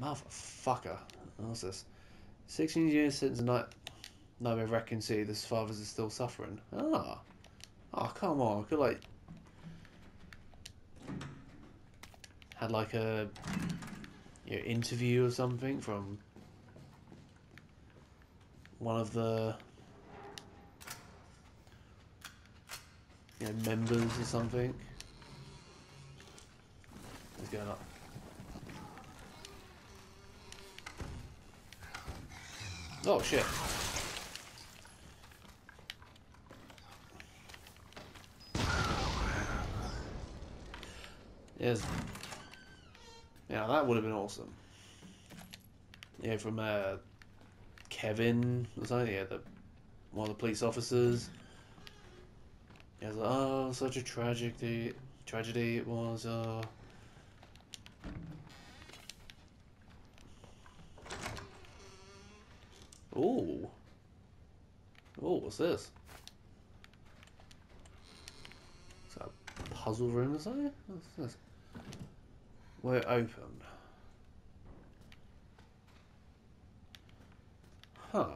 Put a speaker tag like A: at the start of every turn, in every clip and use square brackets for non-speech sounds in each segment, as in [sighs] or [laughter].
A: Motherfucker. What's this? 16 years since the night Nightmare City, the survivors are still suffering. Ah. Oh, come on. I could, like... Had, like, a... You know, interview or something from... One of the... You know, members or something. What's going on? Oh shit. Yes. Yeah, that would have been awesome. Yeah, from uh, Kevin or something. Yeah, the one of the police officers. Yeah, like, oh, such a tragedy. Tragedy it was. Uh, Ooh. Oh, what's this? Is that a puzzle room or something? What's this? We're open. Huh.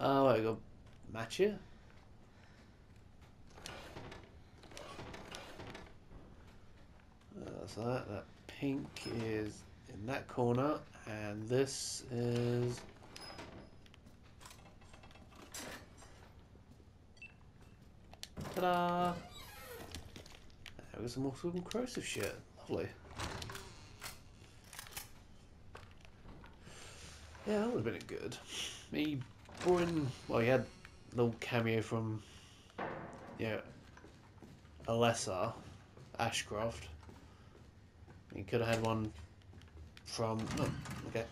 A: Oh, I got match here. So that, that pink is in that corner, and this is... Ta-da! There was some more some corrosive shit. Lovely. Yeah, that would have been good. Me brought well, he had a little cameo from, yeah, Alyssa Ashcroft. You could have had one from. Oh, okay.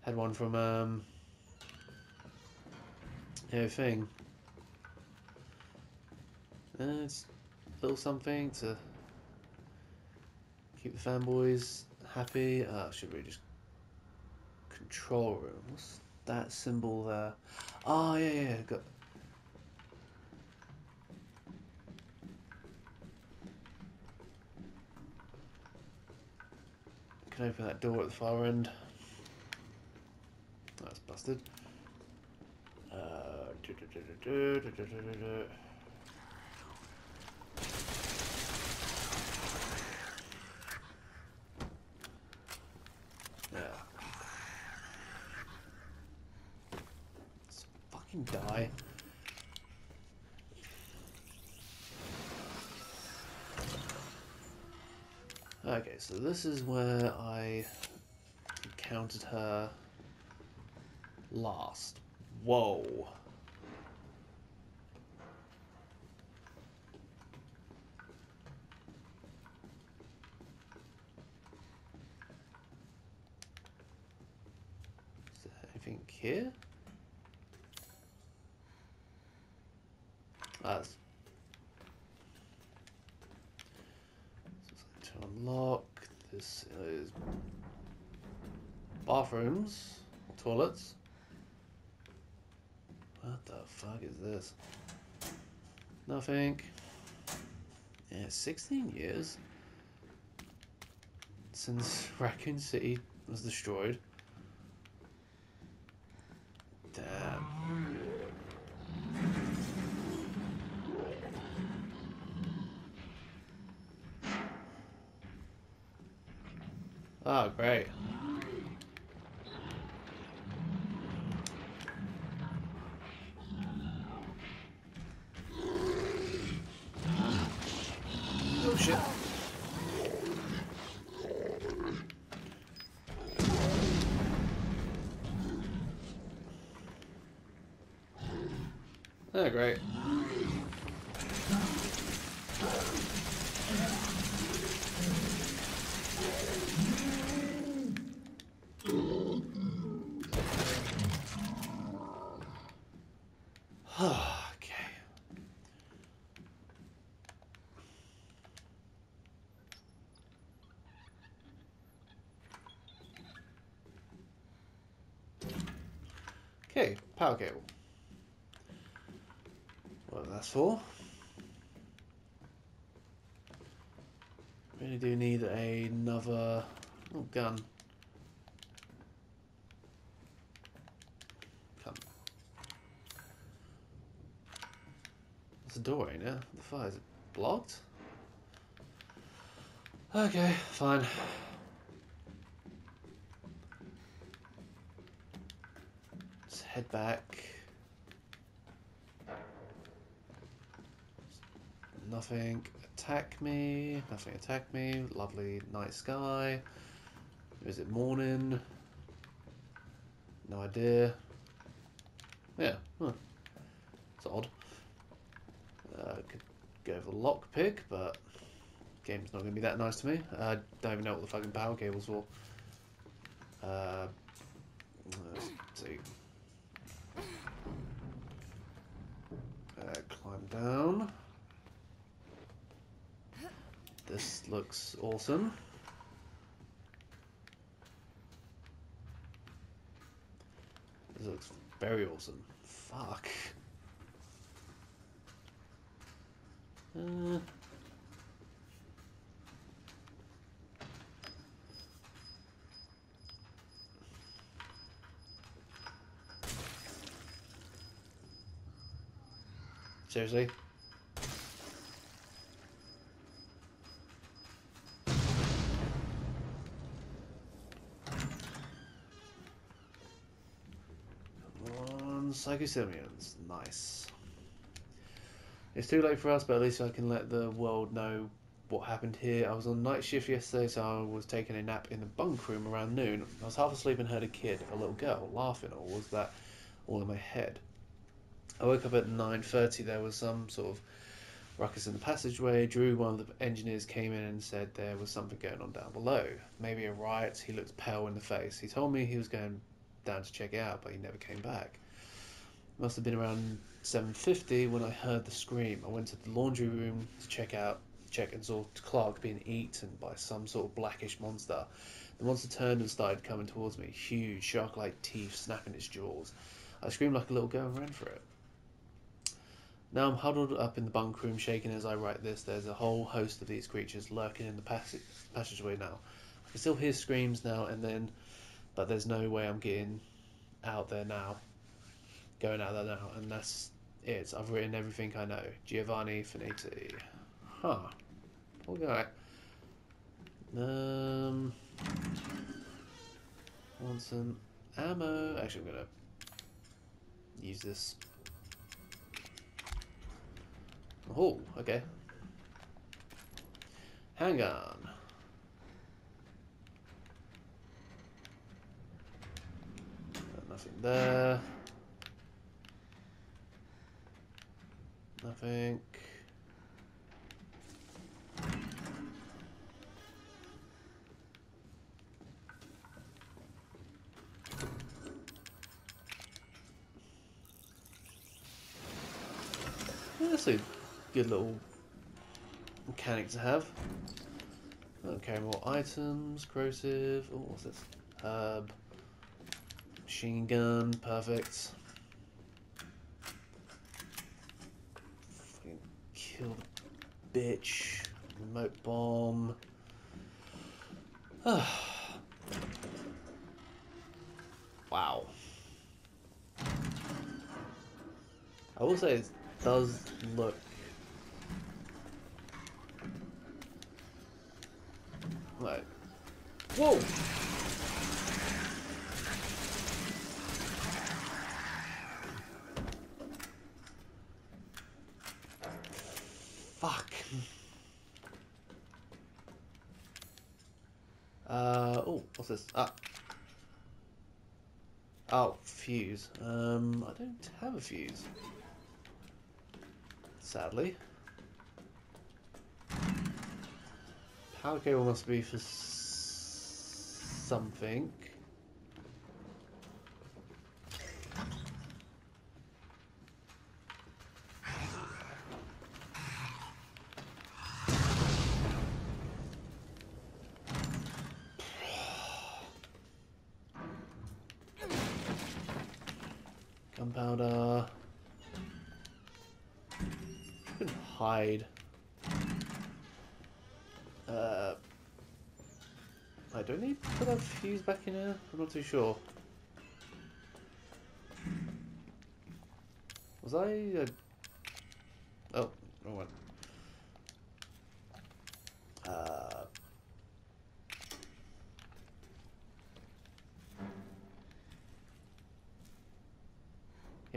A: Had one from um. Know, thing. Uh, it's a little something to keep the fanboys happy. Uh, should we just control room? What's that symbol there? Oh yeah, yeah, got can open that door at the far end. That's busted. Yeah. Fucking die. Okay, so this is where I encountered her last. Whoa. Is there anything here? Ah, that's unlock. This is bathrooms, toilets. What the fuck is this? Nothing. Yeah, 16 years since [laughs] Raccoon City was destroyed. Shit. Oh, great. Okay, power cable. What that's for. Really do need another oh, gun. Come. There's a door, ain't there? The fire is blocked? Okay, fine. Head back. Nothing attack me. Nothing attack me. Lovely night sky. Is it morning? No idea. Yeah, huh. It's odd. Uh, could go for lockpick, but game's not going to be that nice to me. I don't even know what the fucking power cable's for. Uh, let's see. Down. This looks awesome. This looks very awesome. Fuck. Uh, seriously? Psychosimians. Nice. It's too late for us, but at least I can let the world know what happened here. I was on night shift yesterday, so I was taking a nap in the bunk room around noon. I was half asleep and heard a kid, a little girl, laughing, or was that all in my head? I woke up at 9.30, there was some sort of ruckus in the passageway. Drew, one of the engineers, came in and said there was something going on down below. Maybe a riot. He looked pale in the face. He told me he was going down to check it out, but he never came back. It Must have been around 7.50 when I heard the scream. I went to the laundry room to check out, check and saw Clark being eaten by some sort of blackish monster. The monster turned and started coming towards me, huge, shark-like teeth snapping its jaws. I screamed like a little girl and ran for it. Now I'm huddled up in the bunk room, shaking as I write this. There's a whole host of these creatures lurking in the passage passageway now. I can still hear screams now and then, but there's no way I'm getting out there now. Going out there now, and that's it. I've written everything I know. Giovanni Finiti. Huh. Poor guy. Um. Want some ammo? Actually, I'm gonna use this Oh, okay. Hang on. Uh, nothing there. Nothing. A good little mechanic to have. Okay, more items, corrosive, oh, what's this? Herb, machine gun, perfect. Fucking kill the bitch, remote bomb. [sighs] wow. I will say it does look Like, whoa! Fuck. Uh, oh, what's this? Ah. Oh, fuse. Um, I don't have a fuse. Sadly. Power cable must be for something. Gunpowder. hide. Uh, I don't need to put that fuse back in here. I'm not too sure. Was I? Uh... Oh, wrong one. Uh.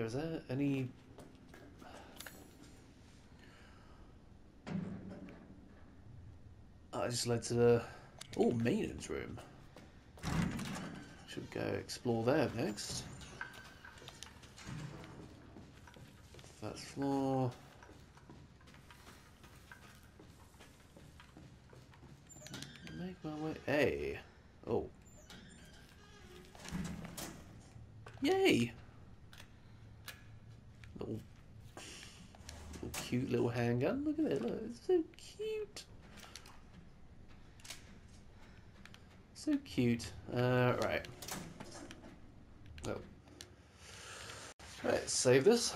A: Was there any I just led to the oh maintenance room. Should go explore there next. First floor. Make my way. Hey. Oh. Yay! Little, little cute little handgun. Look at it. Look, it's so cute. So cute. Uh, right. Oh. Right, save this.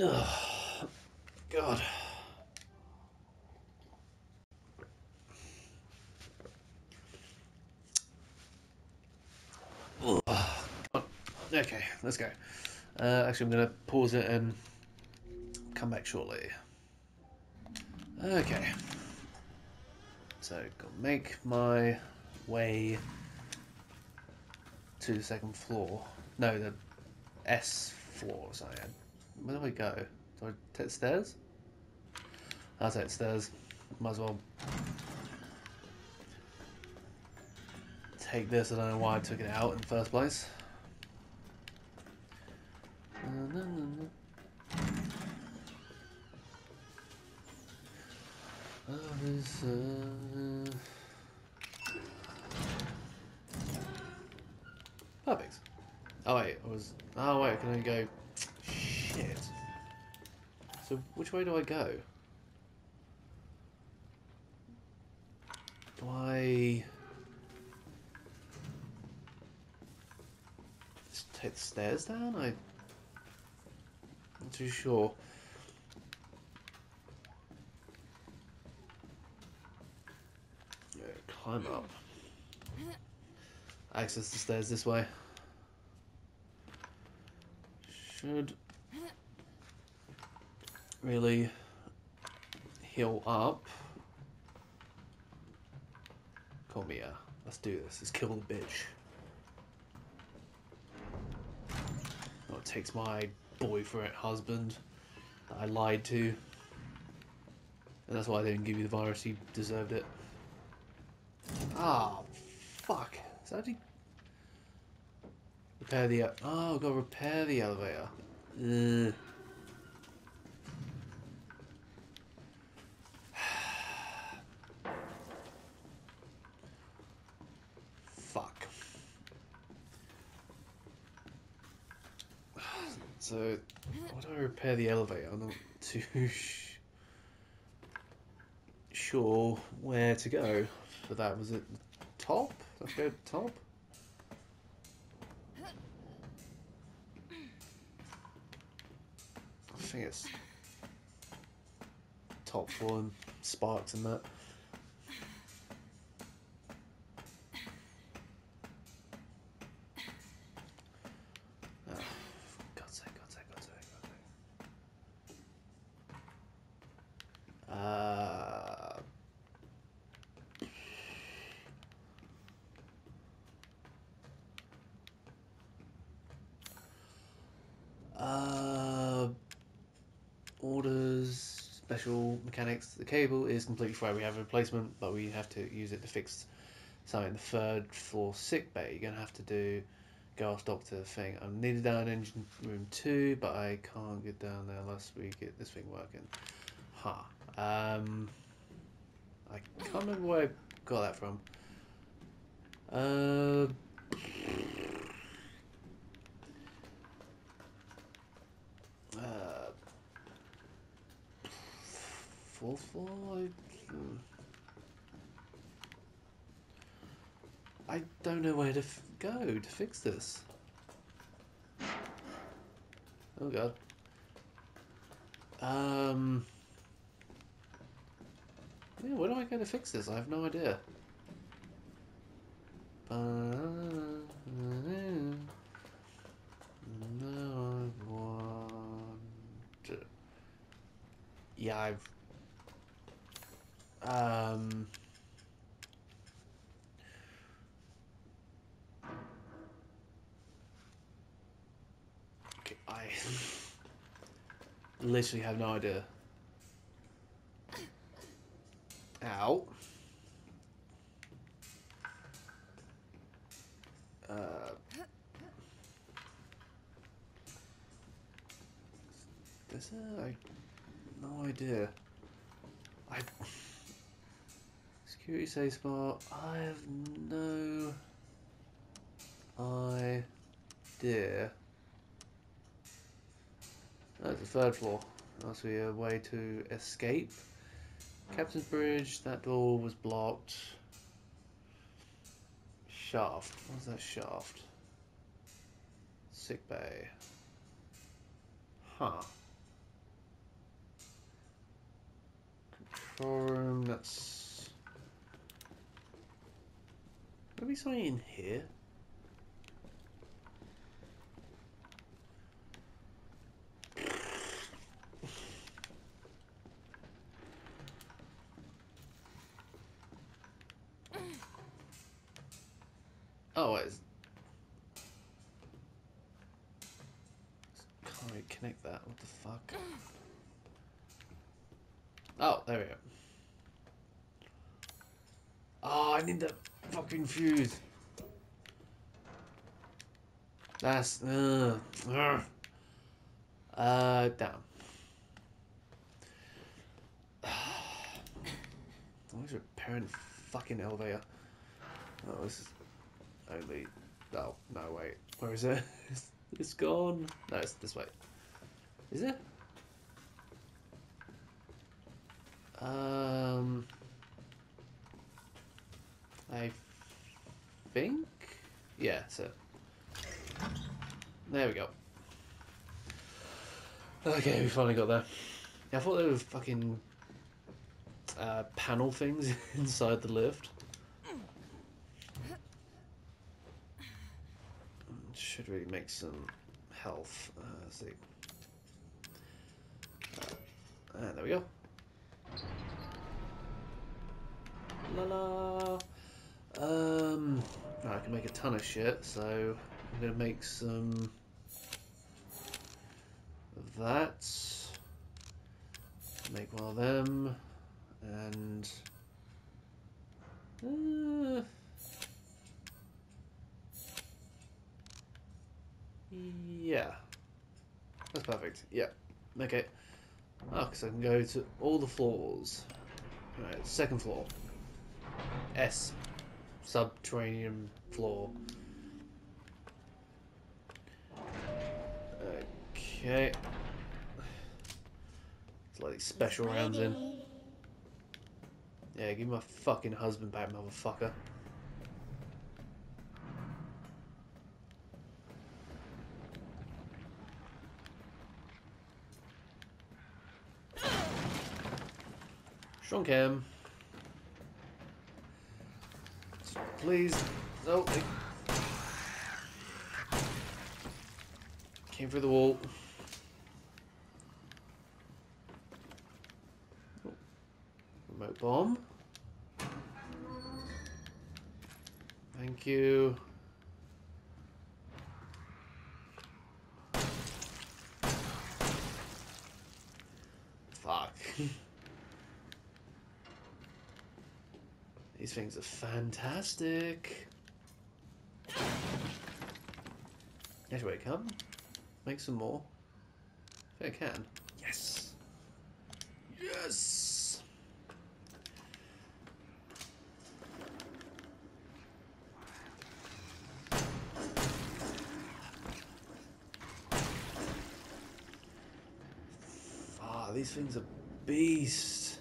A: Oh, God. Okay, let's go. Uh, actually, I'm going to pause it and come back shortly. Okay. So, make my way to the second floor. No, the S floor. Sorry, where do I go? Do I take stairs? I'll take stairs. Might as well take this. I don't know why I took it out in the first place. Is, uh... Perfect. Oh wait, I was... Oh wait, can only go... Shit. So, which way do I go? Do I... Just take the stairs down? I... Too sure. climb up. Access the stairs this way. Should really heal up. Call me, uh, let's do this. Let's kill the bitch. Oh, it takes my boyfriend, husband that I lied to. And that's why they didn't give you the virus, he deserved it. Ah, oh, fuck. Is that the... Repair the... Oh, I've got to repair the elevator. Ugh. fuck. So, why do I repair the elevator? I'm not too [laughs] sure where to go for that. Was it top? Let's go top. I think it's top one, sparks and that. Mechanics. The cable is completely fried. We have a replacement, but we have to use it to fix something. The third floor sick bay. You're gonna have to do go off doctor thing. I'm needed down in engine room two, but I can't get down there unless we get this thing working. Huh. Um, I can't remember where I got that from. Uh. Fourth floor? I. I don't know where to go to fix this. Oh god. Um. Yeah, where do I go to fix this? I have no idea. No, I want. Yeah, I've. Um. Okay, I literally have no idea. Ow. Uh, This is? I no idea. I security safe spot. I have no idea. That's the third floor. Must be a way to escape. Captain's Bridge, that door was blocked. Shaft. What's that shaft? Sick bay. Huh. Control room, that's... Maybe something in here? Oh, it's... Can't really connect that. What the fuck? Oh, there we go. Oh, I need the fuse. That's... Uh, uh, uh down. Always repairing fucking elevator. Oh, this is only. Oh, no, wait. Where is it? [laughs] it's gone. No, it's this way. Is it? Um. I think. Yeah, so. There we go. Okay, we finally got there. Yeah, I thought there were fucking uh, panel things [laughs] inside the lift. should really make some health. Uh, let's see. Uh, there we go. La la. Um, I can make a ton of shit, so I'm gonna make some of that. Make one of them, and. Uh, Yeah. That's perfect. Yeah. Okay. Oh, because I can go to all the floors. Alright, second floor. S. Subterranean floor. Okay. It's like special rounds in. Yeah, give my fucking husband back, motherfucker. Strong cam. Please. No. Came through the wall. Remote bomb. Thank you. Fuck. [laughs] These things are fantastic. Anyway, come. Make some more. If I can. Yes! Yes! Ah, these things are beasts.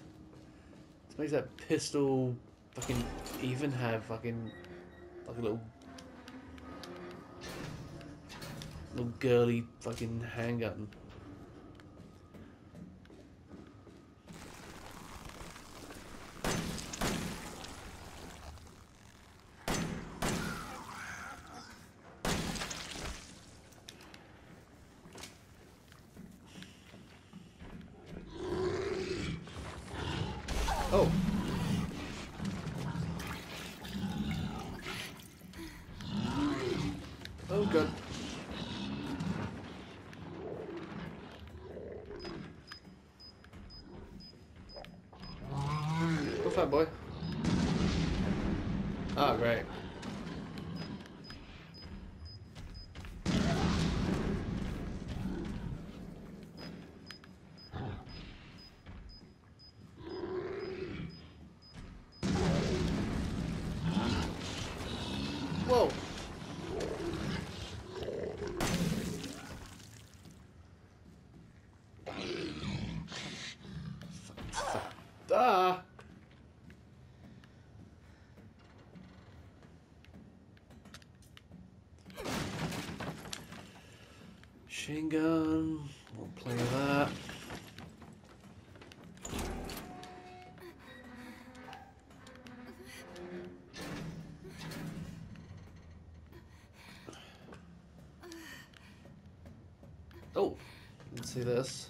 A: This makes that pistol fucking even have fucking like a little little girly fucking handgun. Oh. Oh, God. Go boy. Ah, great. Whoa. Ah. Machine gun. We'll play that. Oh, let's see this.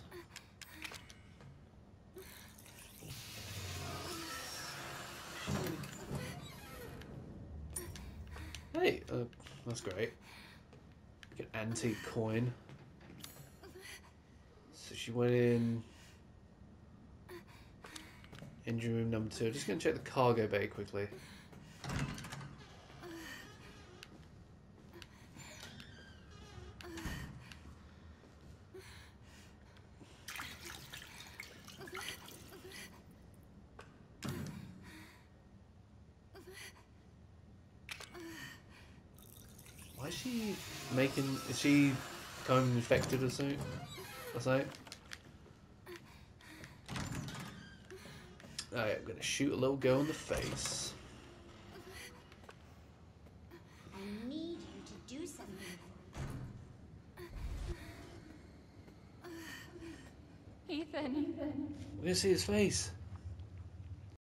A: Hey, uh, that's great. An antique coin. She went in. Engine room number two. Just gonna check the cargo bay quickly. Why is she making? Is she becoming infected or something? Or something? Alright, I'm gonna shoot a little girl in the face.
B: I need you to do something.
C: Ethan.
A: We're gonna see his face.